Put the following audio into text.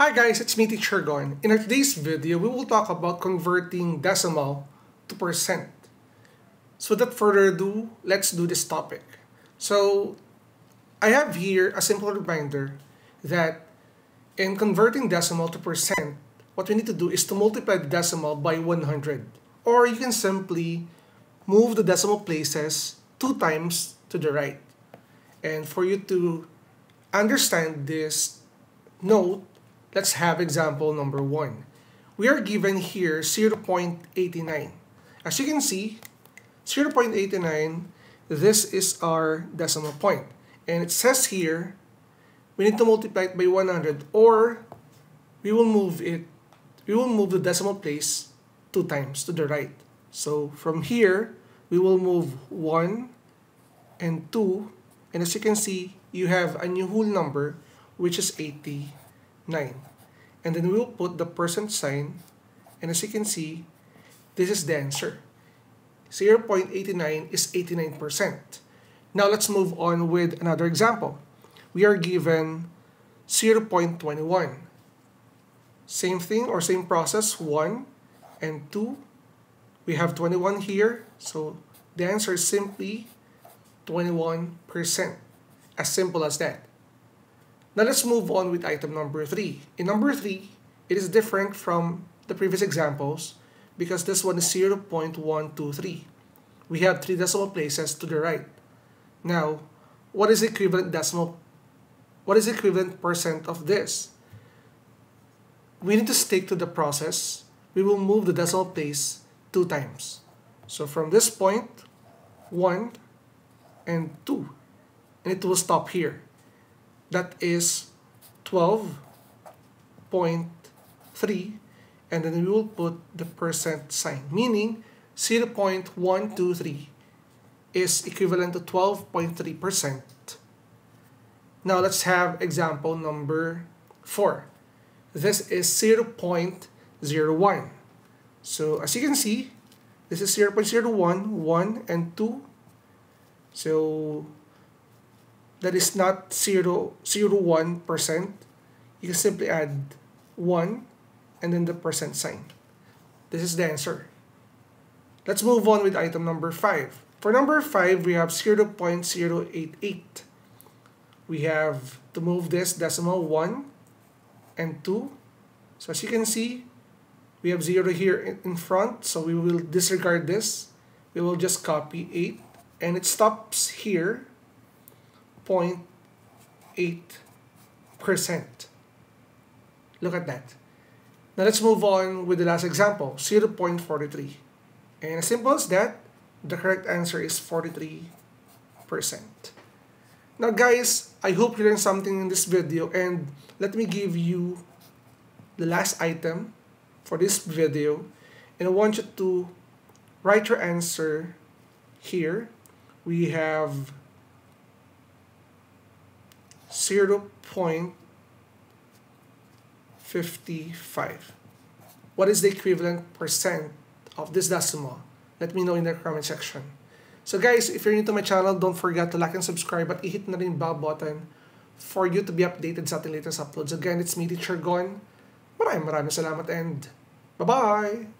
Hi guys, it's me Teacher Gon. In today's video, we will talk about converting decimal to percent. So without further ado, let's do this topic. So I have here a simple reminder that in converting decimal to percent, what we need to do is to multiply the decimal by 100. Or you can simply move the decimal places two times to the right. And for you to understand this note, let's have example number one. We are given here 0.89. As you can see, 0.89, this is our decimal point. And it says here, we need to multiply it by 100 or we will move it, we will move the decimal place two times to the right. So from here, we will move 1 and 2. And as you can see, you have a new whole number, which is 89. And then we'll put the percent sign. And as you can see, this is the answer. 0.89 is 89%. Now let's move on with another example. We are given 0.21. Same thing or same process, 1 and 2. We have 21 here, so the answer is simply 21%. As simple as that. Now let's move on with item number 3. In number 3, it is different from the previous examples because this one is 0.123. We have three decimal places to the right. Now, what is equivalent decimal? What is equivalent percent of this? We need to stick to the process. We will move the decimal place two times. So from this point, 1 and 2. And it will stop here. That is 12.3 and then we will put the percent sign, meaning 0.123 is equivalent to 12.3%. Now let's have example number 4. This is 0.01. So as you can see, this is 0.01, 1 and 2. So that is not 0, 0.01%. You can simply add 1 and then the percent sign. This is the answer. Let's move on with item number 5. For number 5, we have 0 0.088. We have to move this decimal 1 and 2. So as you can see, we have 0 here in front, so we will disregard this. We will just copy 8, and it stops here, 0.8%. Look at that. Now let's move on with the last example, 0.43. And as simple as that, the correct answer is 43%. Now guys, I hope you learned something in this video and let me give you the last item for this video and I want you to write your answer here. We have 0 55. What is the equivalent percent of this decimal? Let me know in the comment section. So guys, if you're new to my channel, don't forget to like and subscribe at i-hit na rin bell button for you to be updated sa ating latest uploads. Again, it's me, Teacher Gon. Maraming maraming salamat and bye-bye!